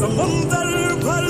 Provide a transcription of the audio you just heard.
समुंदर भर